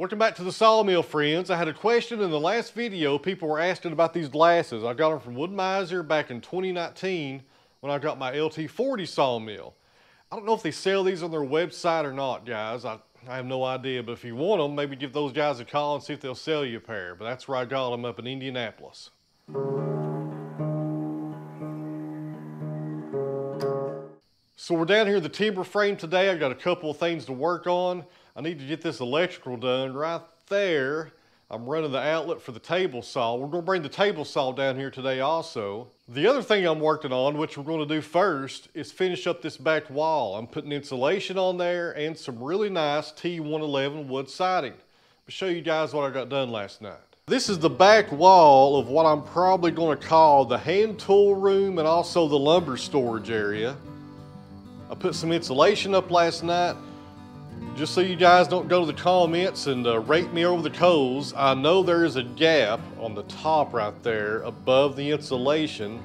Welcome back to the Sawmill, friends. I had a question in the last video. People were asking about these glasses. I got them from Wood-Mizer back in 2019 when I got my LT40 sawmill. I don't know if they sell these on their website or not, guys. I, I have no idea, but if you want them, maybe give those guys a call and see if they'll sell you a pair. But that's where I got them up in Indianapolis. So we're down here in the timber frame today. I've got a couple of things to work on. I need to get this electrical done right there. I'm running the outlet for the table saw. We're gonna bring the table saw down here today also. The other thing I'm working on, which we're gonna do first, is finish up this back wall. I'm putting insulation on there and some really nice T111 wood siding. I'll show you guys what I got done last night. This is the back wall of what I'm probably gonna call the hand tool room and also the lumber storage area. I put some insulation up last night. Just so you guys don't go to the comments and uh, rake me over the coals, I know there is a gap on the top right there above the insulation.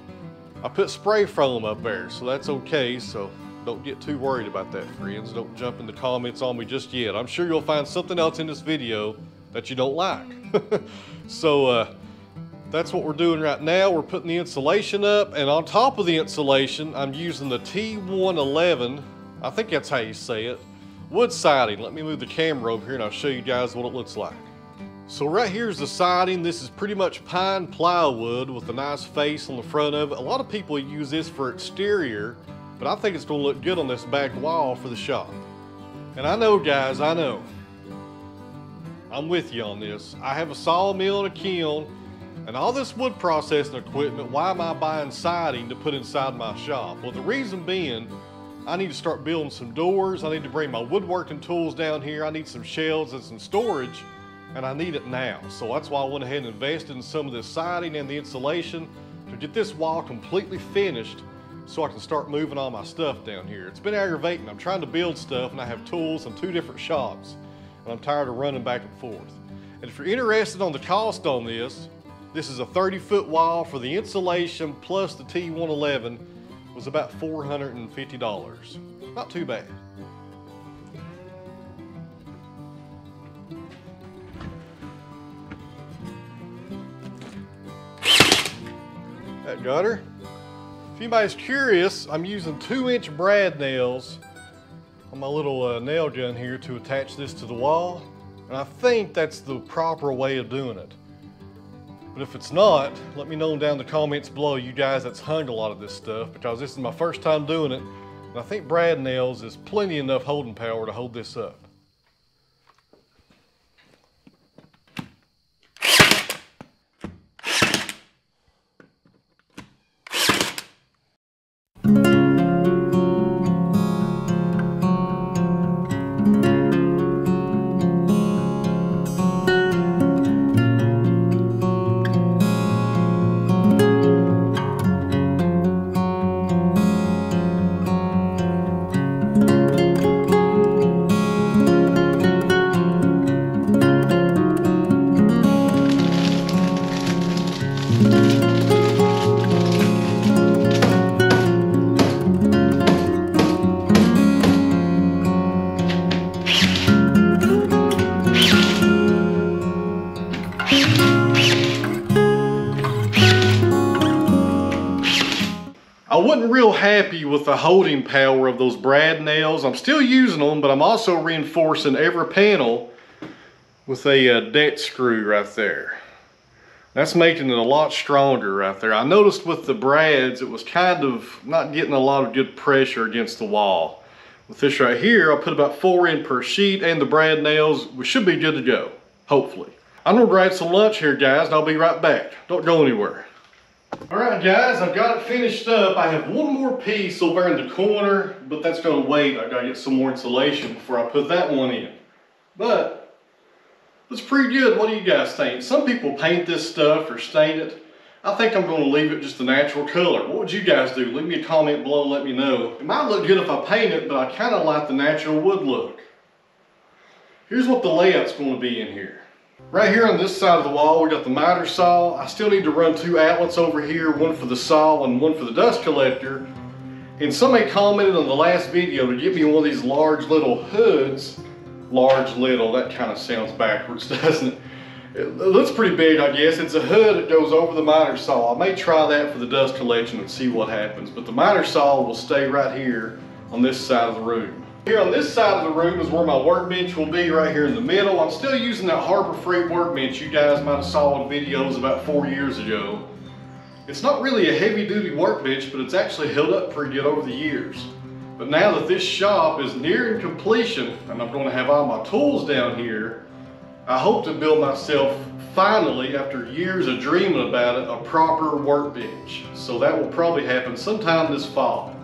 I put spray foam up there, so that's okay. So don't get too worried about that, friends. Don't jump in the comments on me just yet. I'm sure you'll find something else in this video that you don't like. so uh, that's what we're doing right now. We're putting the insulation up and on top of the insulation, I'm using the T111. I think that's how you say it. Wood siding. Let me move the camera over here and I'll show you guys what it looks like. So right here's the siding. This is pretty much pine plywood with a nice face on the front of it. A lot of people use this for exterior, but I think it's gonna look good on this back wall for the shop. And I know guys, I know. I'm with you on this. I have a sawmill and a kiln and all this wood processing equipment, why am I buying siding to put inside my shop? Well, the reason being, I need to start building some doors. I need to bring my woodworking tools down here. I need some shelves and some storage, and I need it now. So that's why I went ahead and invested in some of this siding and the insulation to get this wall completely finished so I can start moving all my stuff down here. It's been aggravating. I'm trying to build stuff and I have tools in two different shops and I'm tired of running back and forth. And if you're interested on the cost on this, this is a 30 foot wall for the insulation plus the T111 was about $450. Not too bad. That gutter. If anybody's curious, I'm using two inch brad nails on my little uh, nail gun here to attach this to the wall. And I think that's the proper way of doing it. But if it's not, let me know down in the comments below, you guys that's hung a lot of this stuff, because this is my first time doing it. And I think brad nails is plenty enough holding power to hold this up. Real happy with the holding power of those brad nails. I'm still using them, but I'm also reinforcing every panel with a uh, deck screw right there. That's making it a lot stronger right there. I noticed with the brads, it was kind of not getting a lot of good pressure against the wall. With this right here, I'll put about four in per sheet and the brad nails, we should be good to go, hopefully. I'm gonna grab some lunch here, guys, and I'll be right back. Don't go anywhere. All right, guys, I've got it finished up. I have one more piece over in the corner, but that's gonna wait. I gotta get some more insulation before I put that one in. But, it's pretty good. What do you guys think? Some people paint this stuff or stain it. I think I'm gonna leave it just the natural color. What would you guys do? Leave me a comment below and let me know. It might look good if I paint it, but I kinda like the natural wood look. Here's what the layout's gonna be in here. Right here on this side of the wall, we got the miter saw. I still need to run two outlets over here, one for the saw and one for the dust collector. And somebody commented on the last video to get me one of these large little hoods large, little, that kind of sounds backwards, doesn't it? It looks pretty big, I guess. It's a hood that goes over the miter saw. I may try that for the dust collection and see what happens, but the miter saw will stay right here on this side of the room. Here on this side of the room is where my workbench will be right here in the middle. I'm still using that Harbor Freight workbench you guys might have saw in videos about four years ago. It's not really a heavy duty workbench, but it's actually held up pretty good over the years. But now that this shop is nearing completion and I'm going to have all my tools down here, I hope to build myself finally, after years of dreaming about it, a proper workbench. So that will probably happen sometime this fall,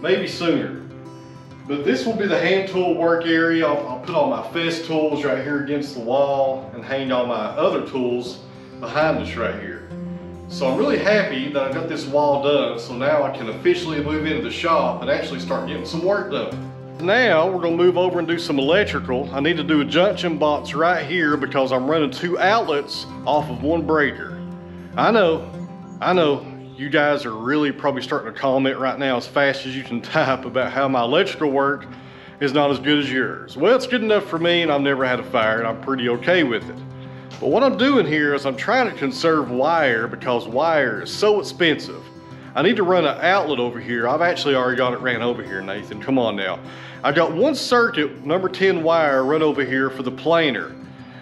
maybe sooner. But this will be the hand tool work area. I'll, I'll put all my Festools right here against the wall and hang all my other tools behind us right here. So I'm really happy that I got this wall done. So now I can officially move into the shop and actually start getting some work done. Now we're gonna move over and do some electrical. I need to do a junction box right here because I'm running two outlets off of one breaker. I know, I know, you guys are really probably starting to comment right now as fast as you can type about how my electrical work is not as good as yours. Well, it's good enough for me and I've never had a fire and I'm pretty okay with it. But what I'm doing here is I'm trying to conserve wire because wire is so expensive. I need to run an outlet over here. I've actually already got it ran over here, Nathan. Come on now. I've got one circuit, number 10 wire, run over here for the planer.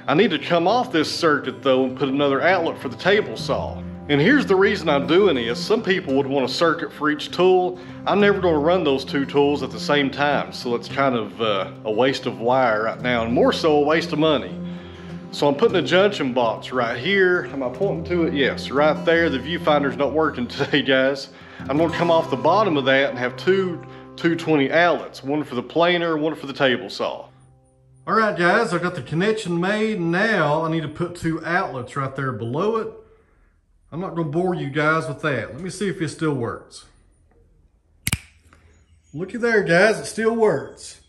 I need to come off this circuit though and put another outlet for the table saw. And here's the reason I'm doing this. Some people would want a circuit for each tool. I'm never gonna run those two tools at the same time. So it's kind of uh, a waste of wire right now and more so a waste of money. So I'm putting a junction box right here. Am I pointing to it? Yes, right there. The viewfinder's not working today, guys. I'm gonna come off the bottom of that and have two 220 outlets, one for the planer, one for the table saw. All right, guys, I got the connection made. Now I need to put two outlets right there below it. I'm not gonna bore you guys with that. Let me see if it still works. Looky there, guys, it still works.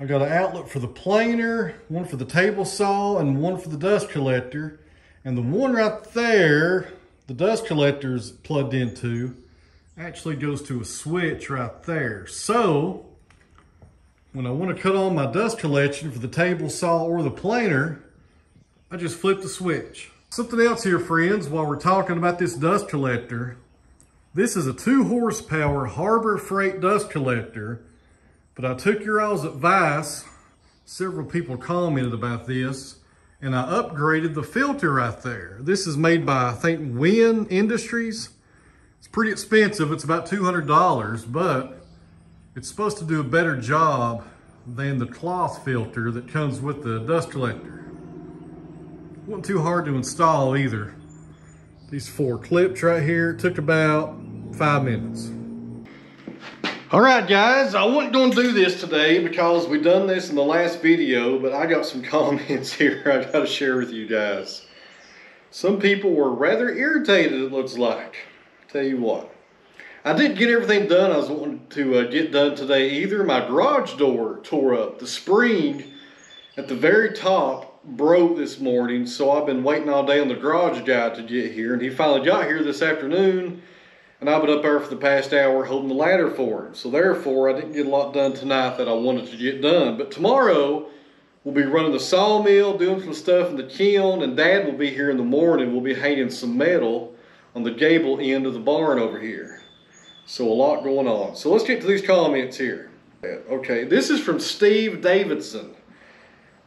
I got an outlet for the planer, one for the table saw, and one for the dust collector. And the one right there, the dust collector is plugged into actually goes to a switch right there. So when I want to cut on my dust collection for the table saw or the planer, I just flip the switch. Something else here, friends, while we're talking about this dust collector, this is a two horsepower Harbor Freight dust collector, but I took your all's advice. Several people commented about this, and I upgraded the filter right there. This is made by, I think, Wynn Industries. It's pretty expensive. It's about $200, but it's supposed to do a better job than the cloth filter that comes with the dust collector. Wasn't too hard to install either. These four clips right here took about five minutes. All right, guys, I wasn't going to do this today because we done this in the last video, but I got some comments here I got to share with you guys. Some people were rather irritated, it looks like. Tell you what, I didn't get everything done I was wanting to uh, get done today either. My garage door tore up. The spring at the very top broke this morning, so I've been waiting all day on the garage guy to get here, and he finally got here this afternoon, and I've been up there for the past hour holding the ladder for him. So therefore, I didn't get a lot done tonight that I wanted to get done. But tomorrow, we'll be running the sawmill, doing some stuff in the kiln, and Dad will be here in the morning. We'll be hanging some metal on the gable end of the barn over here. So a lot going on. So let's get to these comments here. Okay, this is from Steve Davidson.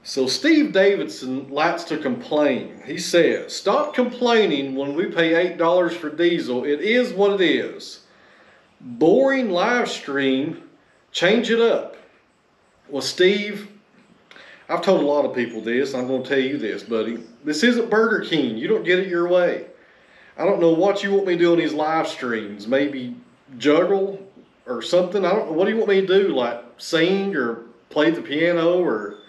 So Steve Davidson likes to complain. He says, stop complaining when we pay $8 for diesel. It is what it is. Boring live stream, change it up. Well, Steve, I've told a lot of people this. I'm going to tell you this, buddy. This isn't Burger King. You don't get it your way. I don't know what you want me to do on these live streams. Maybe juggle or something. I don't know. What do you want me to do? Like sing or play the piano or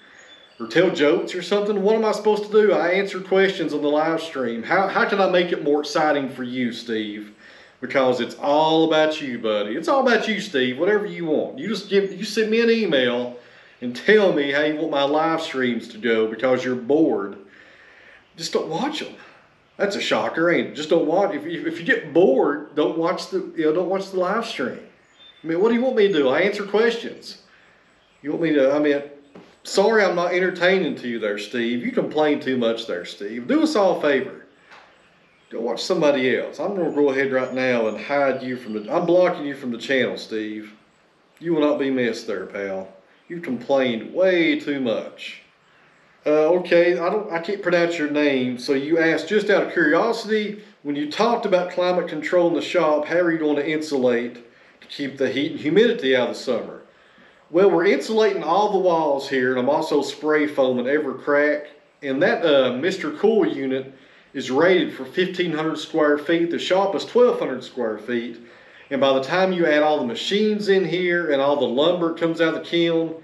or tell jokes or something? What am I supposed to do? I answer questions on the live stream. How, how can I make it more exciting for you, Steve? Because it's all about you, buddy. It's all about you, Steve. Whatever you want. You just give you send me an email and tell me how you want my live streams to go because you're bored. Just don't watch them. That's a shocker, ain't it? Just don't watch. If you, if you get bored, don't watch the you know don't watch the live stream. I mean, what do you want me to do? I answer questions. You want me to? I mean, Sorry I'm not entertaining to you there, Steve. You complain too much there, Steve. Do us all a favor. Go watch somebody else. I'm gonna go ahead right now and hide you from the, I'm blocking you from the channel, Steve. You will not be missed there, pal. You complained way too much. Uh, okay, I don't, I can't pronounce your name. So you asked just out of curiosity, when you talked about climate control in the shop, how are you going to insulate to keep the heat and humidity out of the summer? Well, we're insulating all the walls here, and I'm also spray foaming every crack. And that uh, Mr. Cool unit is rated for 1,500 square feet. The shop is 1,200 square feet. And by the time you add all the machines in here and all the lumber comes out of the kiln,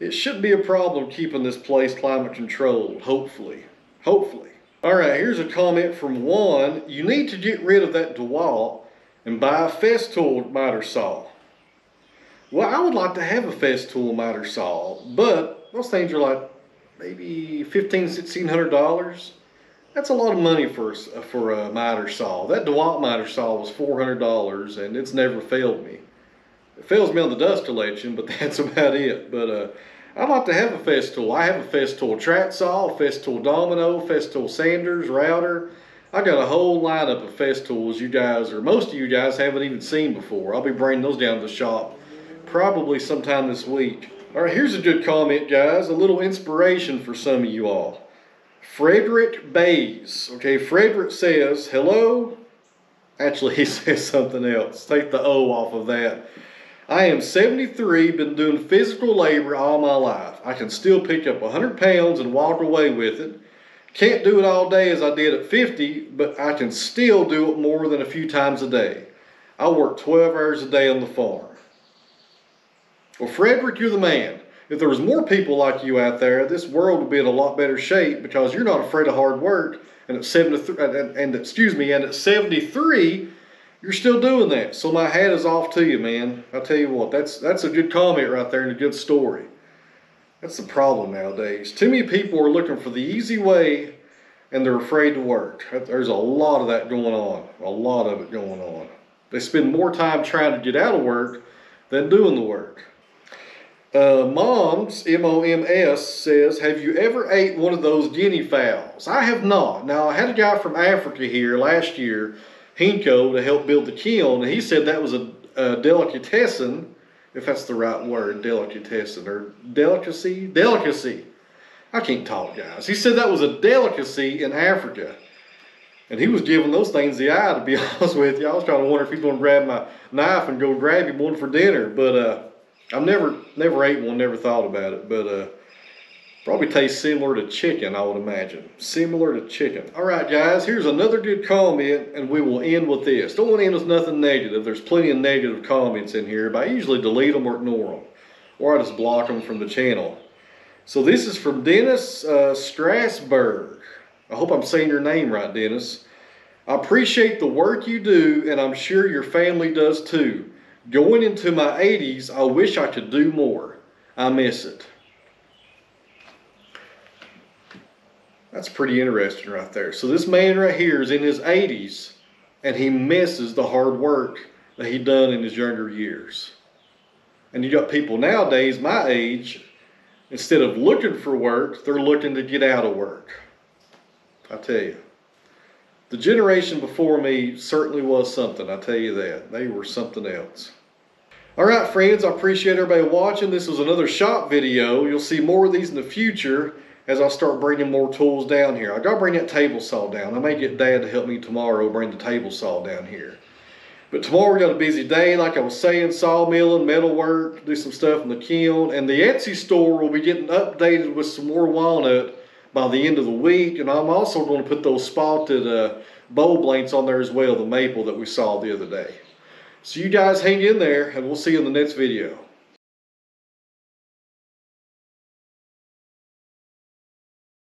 it shouldn't be a problem keeping this place climate controlled, hopefully. Hopefully. All right, here's a comment from one. You need to get rid of that DeWalt and buy a Festool miter saw. Well, I would like to have a Festool miter saw, but those things are like maybe $1,500, $1,600. That's a lot of money for, for a miter saw. That DeWalt miter saw was $400 and it's never failed me. It fails me on the dust collection, but that's about it. But uh, I'd like to have a Festool. I have a Festool track saw, Festool domino, Festool sanders, router. I got a whole lineup of Festools you guys, or most of you guys haven't even seen before. I'll be bringing those down to the shop probably sometime this week. All right, here's a good comment, guys. A little inspiration for some of you all. Frederick Bays. Okay, Frederick says, hello. Actually, he says something else. Take the O off of that. I am 73, been doing physical labor all my life. I can still pick up 100 pounds and walk away with it. Can't do it all day as I did at 50, but I can still do it more than a few times a day. I work 12 hours a day on the farm. Well, Frederick, you're the man. If there was more people like you out there, this world would be in a lot better shape because you're not afraid of hard work. And at 73, and, and excuse me, and at 73, you're still doing that. So my hat is off to you, man. I tell you what, that's that's a good comment right there and a good story. That's the problem nowadays. Too many people are looking for the easy way and they're afraid to work. There's a lot of that going on. A lot of it going on. They spend more time trying to get out of work than doing the work. Uh, Moms, M-O-M-S, says, have you ever ate one of those guinea fowls? I have not. Now, I had a guy from Africa here last year Hinko to help build the kiln. And he said that was a, a delicatessen, if that's the right word, delicatessen, or delicacy? Delicacy. I can't talk, guys. He said that was a delicacy in Africa. And he was giving those things the eye, to be honest with you. I was trying to wonder if he's going to grab my knife and go grab him one for dinner. But uh, I've never never ate one, never thought about it. But uh, Probably tastes similar to chicken, I would imagine. Similar to chicken. All right, guys, here's another good comment, and we will end with this. Don't want to end with nothing negative. There's plenty of negative comments in here, but I usually delete them or ignore them, or I just block them from the channel. So this is from Dennis uh, Strasberg. I hope I'm saying your name right, Dennis. I appreciate the work you do, and I'm sure your family does too. Going into my 80s, I wish I could do more. I miss it. That's pretty interesting right there. So this man right here is in his 80s and he misses the hard work that he done in his younger years. And you got people nowadays, my age, instead of looking for work, they're looking to get out of work. I tell you. The generation before me certainly was something, I tell you that. They were something else. All right, friends, I appreciate everybody watching. This was another shop video. You'll see more of these in the future as I start bringing more tools down here. I gotta bring that table saw down. I may get dad to help me tomorrow bring the table saw down here. But tomorrow we got a busy day, like I was saying, sawmilling, metal work, do some stuff in the kiln. And the Etsy store will be getting updated with some more walnut by the end of the week. And I'm also going to put those spalted uh, bowl blanks on there as well, the maple that we saw the other day. So you guys hang in there and we'll see you in the next video.